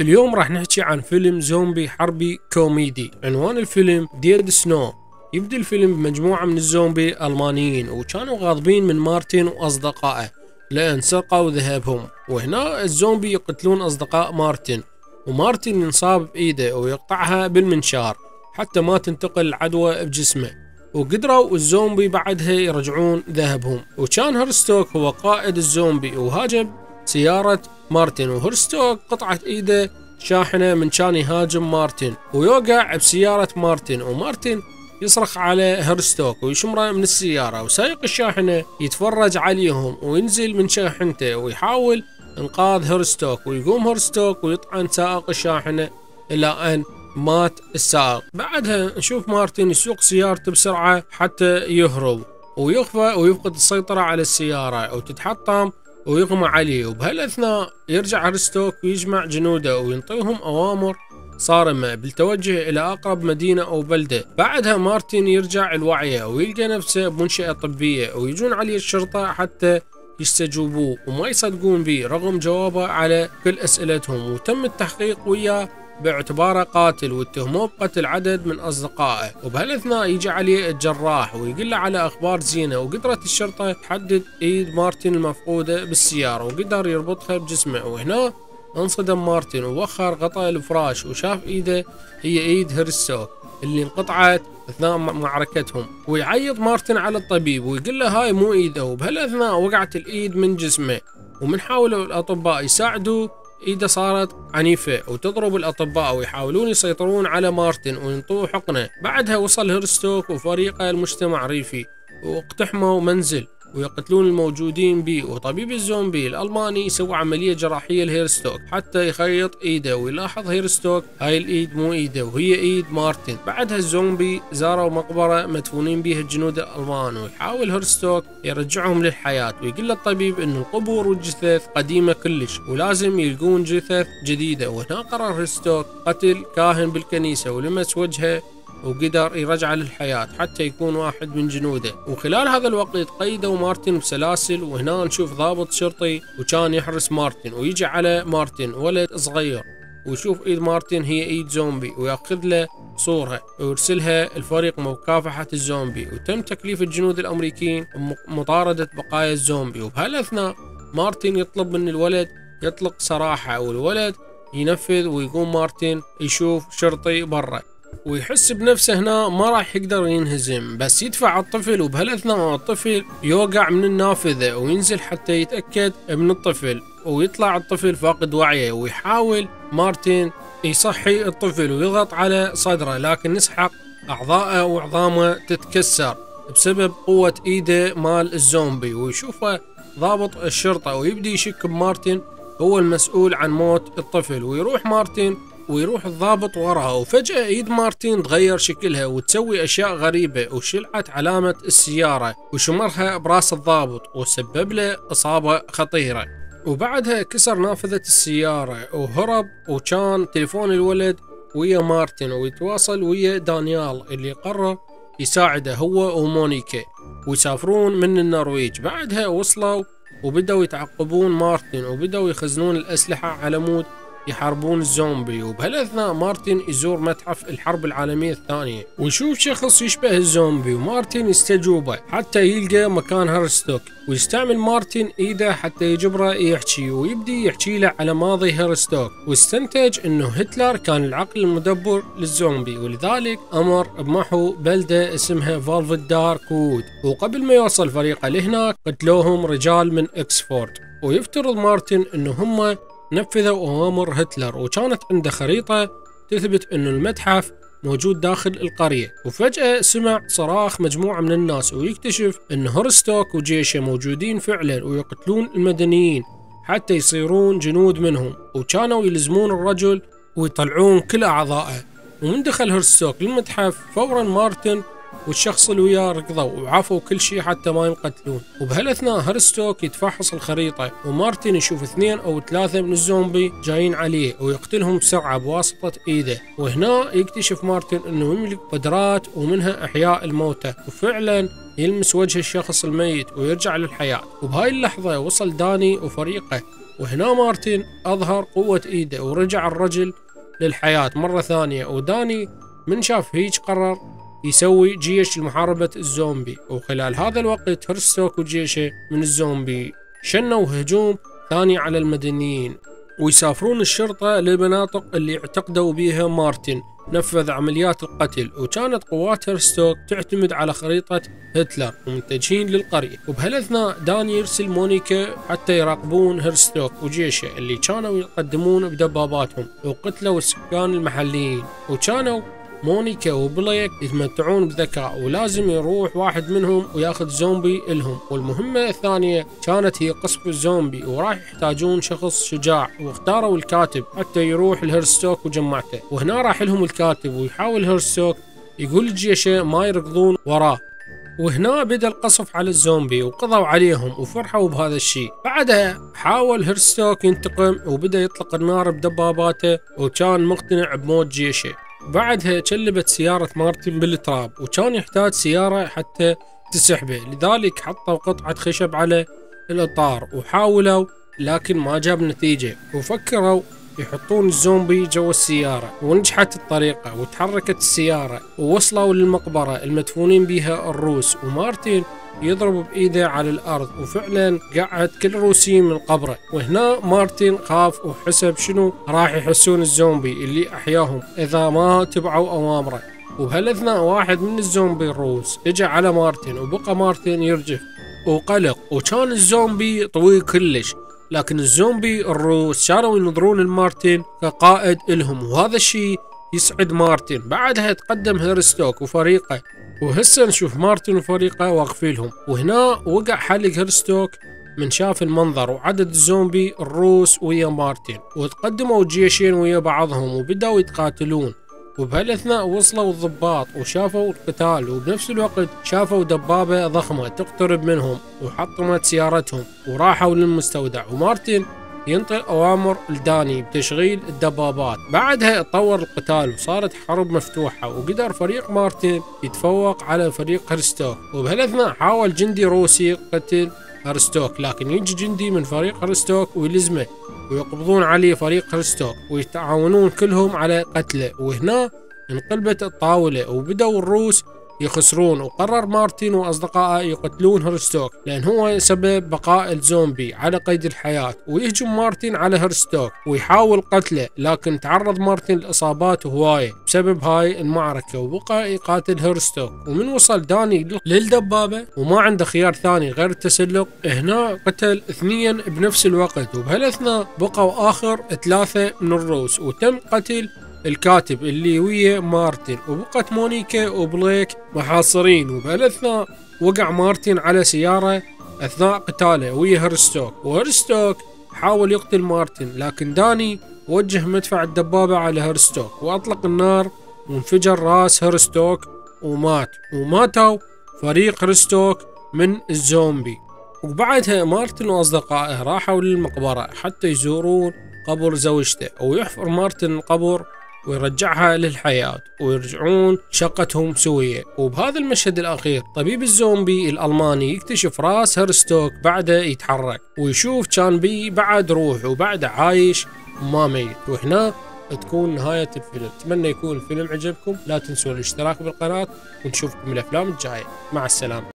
اليوم راح نحكي عن فيلم زومبي حربي كوميدي. عنوان الفيلم Dead Snow يبدي الفيلم بمجموعة من الزومبي ألمانيين وكانوا غاضبين من مارتن وأصدقائه لأن سرقوا ذهبهم وهنا الزومبي يقتلون أصدقاء مارتن ومارتن ينصاب بإيده ويقطعها بالمنشار حتى ما تنتقل العدوى بجسمه. وقدروا الزومبي بعدها يرجعون ذهبهم. وكان هرستوك هو قائد الزومبي وهاجم سيارة مارتن وهرستوك قطعت ايده شاحنة من كان يهاجم مارتن. ويوقع بسيارة مارتن ومارتن يصرخ على هرستوك ويشمره من السيارة. وسايق الشاحنة يتفرج عليهم وينزل من شاحنته ويحاول إنقاذ هرستوك. ويقوم هرستوك ويطعن سائق الشاحنة إلى أن مات السائق. بعدها نشوف مارتن يسوق سيارته بسرعة حتى يهرب. ويخفى ويفقد السيطرة على السيارة. وتتحطم ويغمى عليه. وبهالأثناء يرجع هرستوك ويجمع جنوده وينطيهم أوامر صارمة بالتوجه إلى أقرب مدينة أو بلدة. بعدها مارتن يرجع الوعي ويلقى نفسه بمنشأة طبية ويجون عليه الشرطة حتى يستجوبوه وما يصدقون به رغم جوابه على كل أسئلتهم. وتم التحقيق وياه باعتباره قاتل واتهموه بقتل عدد من أصدقائه. وبهالاثناء يجي عليه الجراح ويقول له على أخبار زينة وقدرت الشرطة تحدد إيد مارتن المفقودة بالسيارة وقدر يربطها بجسمه. وهنا انصدم مارتن ووخر غطاء الفراش وشاف إيده هي إيد هرسوك اللي انقطعت أثناء معركتهم. ويعيط مارتن على الطبيب ويقول له هاي مو إيده. وبهالاثناء وقعت الإيد من جسمه. ومن حاولوا الأطباء يساعدوه ايده صارت عنيفة وتضرب الأطباء ويحاولون يسيطرون على مارتن وينطوه حقنة بعدها وصل هرستوك وفريقه لمجتمع ريفي واقتحموا منزل. ويقتلون الموجودين به وطبيب الزومبي الألماني يسوي عملية جراحية لهيرستوك حتى يخيط إيده. ويلاحظ هيرستوك هاي الإيد مو إيده وهي إيد مارتن. بعدها الزومبي زاروا مقبرة مدفونين بها الجنود الألمان ويحاول هيرستوك يرجعهم للحياة. ويقول للطبيب إنه القبور والجثث قديمة كلش ولازم يلقون جثث جديدة. وهنا قرر هيرستوك قتل كاهن بالكنيسة ولمس وجهه وقدر يرجعه للحياة حتى يكون واحد من جنوده. وخلال هذا الوقت قيدوا مارتن بسلاسل وهنا نشوف ضابط شرطي وكان يحرس مارتن ويجي على مارتن ولد صغير. ويشوف ايد مارتن هي إيد زومبي ويأخذ له صورها ويرسلها لفريق مكافحة الزومبي. وتم تكليف الجنود الأمريكيين مطاردة بقايا الزومبي. وبهالأثناء مارتن يطلب من الولد يطلق سراحه والولد ينفذ ويقوم مارتن يشوف شرطي برا. ويحس بنفسه هنا ما راح يقدر ينهزم بس يدفع الطفل وبهالأثناء الطفل يوقع من النافذة وينزل حتى يتأكد من الطفل ويطلع الطفل فاقد وعيه ويحاول مارتن يصحي الطفل ويضغط على صدره لكن يسحق أعضاءه وعظامه تتكسر بسبب قوة إيده مال الزومبي ويشوفه ضابط الشرطة ويبدي يشك بمارتن هو المسؤول عن موت الطفل ويروح مارتن ويروح الضابط وراها وفجأة إيد مارتين تغير شكلها وتسوي أشياء غريبة وشلعت علامة السيارة وشمرها براس الضابط وسبب له إصابة خطيرة. وبعدها كسر نافذة السيارة وهرب وكان تليفون الولد ويا مارتن ويتواصل ويا دانيال اللي قرر يساعده هو ومونيكا ويسافرون من النرويج. بعدها وصلوا وبدأوا يتعقبون مارتن وبدأوا يخزنون الأسلحة على مود يحاربون الزومبي وبهالاثناء مارتن يزور متحف الحرب العالمية الثانية ويشوف شخص يشبه الزومبي ومارتن يستجوبه حتى يلقى مكان هرستوك ويستعمل مارتن إيده حتى يجبره يحكي ويبدي يحكي له على ماضي هرستوك واستنتج إنه هتلر كان العقل المدبر للزومبي ولذلك أمر بمحو بلدة اسمها فالف دار كود وقبل ما يوصل فريقه لهناك قتلوهم رجال من إكسفورد ويفترض مارتن إنه هم نفذوا أوامر هتلر وكانت عنده خريطة تثبت أن المتحف موجود داخل القرية. وفجأة سمع صراخ مجموعة من الناس ويكتشف أن هورستوك وجيشه موجودين فعلا ويقتلون المدنيين حتى يصيرون جنود منهم. وكانوا يلزمون الرجل ويطلعون كل أعضائه. ومن دخل هورستوك للمتحف فورا مارتن والشخص اللي وياه ركضوا وعافوا كل شيء حتى ما ينقتلون. وبهالاثناء هرستوك يتفحص الخريطة ومارتن يشوف اثنين أو ثلاثة من الزومبي جايين عليه ويقتلهم بسرعة بواسطة إيده. وهنا يكتشف مارتن إنه يملك قدرات ومنها إحياء الموتى. وفعلا يلمس وجه الشخص الميت ويرجع للحياة. وبهاي اللحظة وصل داني وفريقه. وهنا مارتن أظهر قوة إيده ورجع الرجل للحياة مرة ثانية. وداني من شاف هيج قرر يسوي جيش لمحاربة الزومبي. وخلال هذا الوقت هرستوك وجيشه من الزومبي. شنوا هجوم ثاني على المدنيين. ويسافرون الشرطة للمناطق اللي اعتقدوا بها مارتن. نفذ عمليات القتل. وكانت قوات هرستوك تعتمد على خريطة هتلر ومتجهين للقرية. وبهالأثناء داني يرسل مونيكا حتى يراقبون هرستوك وجيشه اللي كانوا يقدمون بدباباتهم. وقتلوا السكان المحليين. وكانوا مونيكا وبليك يتمتعون بذكاء ولازم يروح واحد منهم وياخذ زومبي الهم والمهمة الثانية كانت هي قصف الزومبي وراح يحتاجون شخص شجاع. واختاروا الكاتب حتى يروح لهرستوك وجمعته. وهنا راح لهم الكاتب ويحاول هرستوك يقول الجيشه ما يركضون وراه. وهنا بدأ القصف على الزومبي وقضوا عليهم وفرحوا بهذا الشيء. بعدها حاول هرستوك ينتقم وبدأ يطلق النار بدباباته وكان مقتنع بموت جيشه. بعدها كلبت سيارة مارتن بالتراب وكان يحتاج سيارة حتى تسحبه لذلك حطوا قطعة خشب على الإطار وحاولوا لكن ما جاب نتيجة. وفكروا يحطون الزومبي جوا السيارة. ونجحت الطريقة وتحركت السيارة ووصلوا للمقبرة المدفونين بها الروس. ومارتن يضرب بإيده على الأرض وفعلا قعد كل روسي من قبره. وهنا مارتن خاف وحسب شنو راح يحسون الزومبي اللي أحياهم إذا ما تبعوا أوامره. وبهالأثناء واحد من الزومبي الروس اجى على مارتن وبقى مارتن يرجف وقلق وكان الزومبي طويل كلش. لكن الزومبي الروس كانوا ينظرون لمارتن كقائد إلهم وهذا الشيء يسعد مارتن. بعدها تقدم هيرستوك وفريقه. وهسه نشوف مارتن وفريقه واقفين لهم. وهنا وقع حلق هيرستوك من شاف المنظر وعدد الزومبي الروس ويا مارتن. وتقدموا جيشين ويا بعضهم وبدأوا يتقاتلون. وبهالأثناء وصلوا الضباط وشافوا القتال وبنفس الوقت شافوا دبابة ضخمة تقترب منهم وحطمت سيارتهم وراحوا للمستودع. ومارتن ينطي أوامر لداني بتشغيل الدبابات. بعدها تطور القتال وصارت حرب مفتوحة وقدر فريق مارتن يتفوق على فريق هرستوك وبهالأثناء حاول جندي روسي قتل هرستوك لكن يجي جندي من فريق هرستوك ويلزمه ويقبضون عليه فريق هرستوك ويتعاونون كلهم على قتله. وهنا انقلبت الطاولة وبدأوا الروس يخسرون وقرر مارتن وأصدقائه يقتلون هرستوك لأن هو سبب بقاء الزومبي على قيد الحياة. ويهجم مارتن على هرستوك ويحاول قتله لكن تعرض مارتن لإصابات هواية بسبب هاي المعركة وبقى يقاتل هرستوك ومن وصل داني للدبابة وما عنده خيار ثاني غير التسلق هنا قتل اثنين بنفس الوقت. وبهالاثناء بقوا آخر ثلاثة من الروس وتم قتل الكاتب اللي ويا مارتن وبقت مونيكا وبليك محاصرين وبهالاثناء وقع مارتن على سيارة أثناء قتاله ويا هرستوك. وهرستوك حاول يقتل مارتن لكن داني وجه مدفع الدبابة على هرستوك وأطلق النار وانفجر رأس هرستوك ومات. وماتوا فريق هرستوك من الزومبي. وبعدها مارتن وأصدقائه راحوا للمقبرة حتى يزورون قبر زوجته ويحفر مارتن القبر ويرجعها للحياة ويرجعون شقتهم سوية. وبهذا المشهد الأخير طبيب الزومبي الألماني يكتشف راس هرستوك بعده يتحرك ويشوف كان بي بعد روح وبعده عايش ما ميت. وهنا تكون نهاية الفيلم. أتمنى يكون الفيلم عجبكم. لا تنسون الاشتراك بالقناة ونشوفكم الأفلام الجاية. مع السلامة.